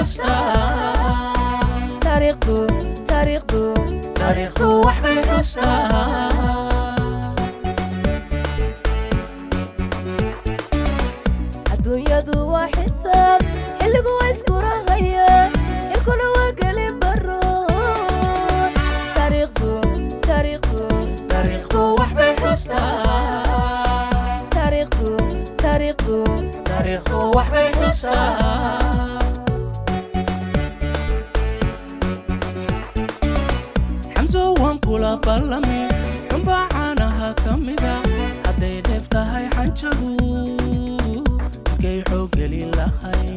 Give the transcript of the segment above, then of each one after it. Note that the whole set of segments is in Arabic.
حسنى طريقته طريقته طريقته واحمل الدنيا ذو حساب اللي جوا يذكر غير يكون وقلب بالروح طريقه طريقه طريقه وحبه حسنى طريقه طريقه طريقه وحبه حسنى balami kambaa caanaha ka mida hadday dheef tahay xanjadu kay xoogelin lahay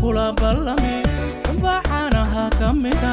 kula balami kambaa caanaha ka mida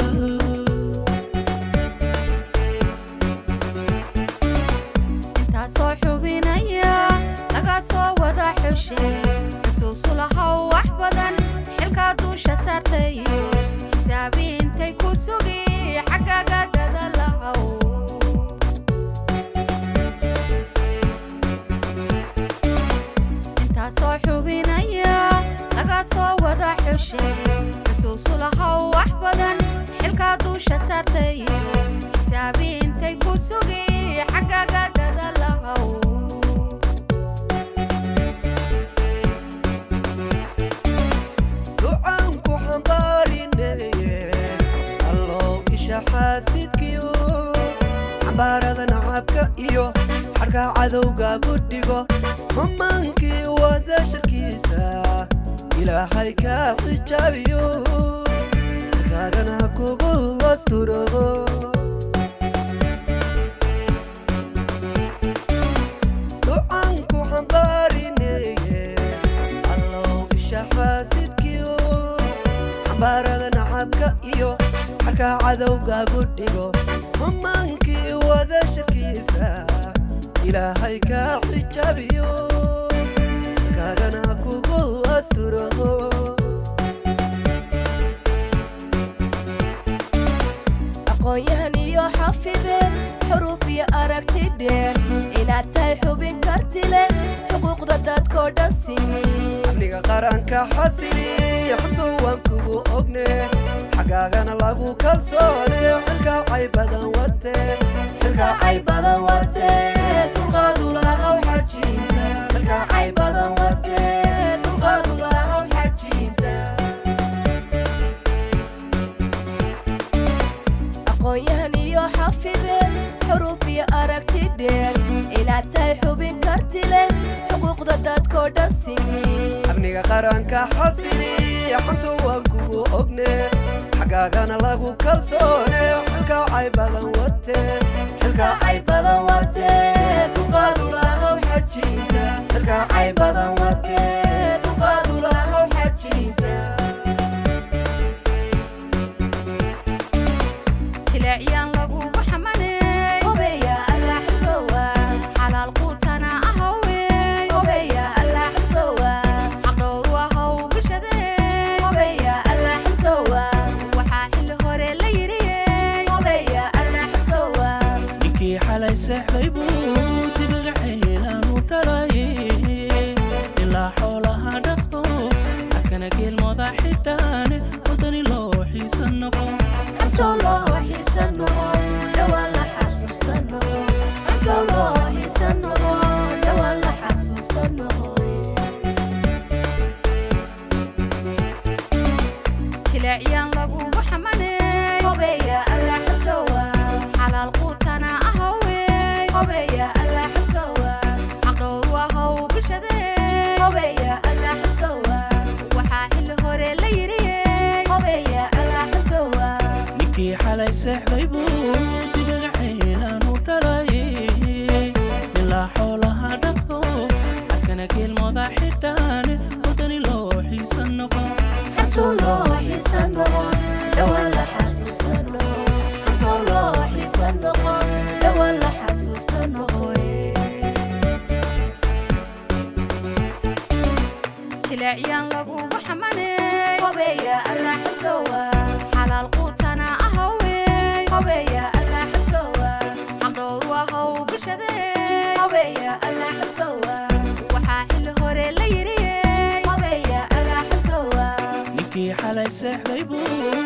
cadowga ku dhigo humaankii wada sharkiisa ilaahay ka xijaabiyo kaagana asturo aqoon-yahan iyo xafide xuruuf iyo aragti dheer inaad tahay xubin karti leh xuquuqda dadkoo dhan simi amniga qaranka xasili xabso waan kugu ogne xagaagana lagu kalsoone xilka cay badan wate xilka cay badan wate dulqaadu lahaw xajiinta marka cay badan wate amniga qaranka xasili xabso waan kugu ogne xagaagana lagu kalsoone xilka cay badan wate xilka cay xalay seexday buu dibiga xeelaanu dhalay ilaa xoolaha dhaqdo hakana geelmooda xidhaane wadani loo xiisa noqo xabsoo loo xiisa noqo dhawaan la xasuusta noqo xabsoo loo xiisa علي سحريبو تبقعين أنو تلاي بلا حولها دبو أكنا كل مضا حتاني ودني لوحي سنقو حسو لوحي سنقو دولا حسو حسو لوحي تلاعيان لو xalay